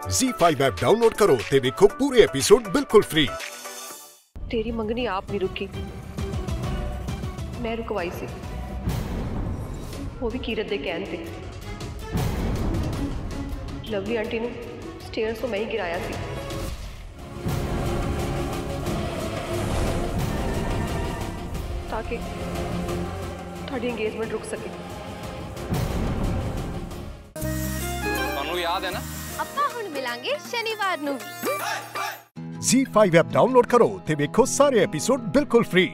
Z5 app download ਕਰੋ ਤੇ ਵੇਖੋ ਪੂਰੇ ਐਪੀਸੋਡ ਬਿਲਕੁਲ ਫ੍ਰੀ ਤੇਰੀ ਮੰਗਣੀ ਆਪ ਨਹੀਂ ਰੁਕੀ ਮੈਂ ਰੁਕਵਾਈ ਸੀ ਉਹ ਵੀ ਕੀਰਤ ਦੇ ਕਹਿਣ ਤੇ ਲਵਲੀ ਆਂਟੀ ਨੂੰ ਸਟੇਅਰਸ ਤੋਂ ਮੈਂ ਹੀ ਗਿਰਾਇਆ ਸੀ ਤਾਂ ਕਿ ਤੁਹਾਡੀ ਇੰਗੇਜਮੈਂਟ ਰੁਕ ਸਕੇ ਤੁਹਾਨੂੰ ਯਾਦ ਹੈ ਨਾ ਆਪਾਂ ਹੁਣ ਮਿਲਾਂਗੇ ਸ਼ਨੀਵਾਰ ਨੂੰ ਵੀ। Z5 ਐਪ ਡਾਊਨਲੋਡ ਕਰੋ ਤੇ ਵੇਖੋ ਸਾਰੇ ਐਪੀਸੋਡ ਬਿਲਕੁਲ ਫ੍ਰੀ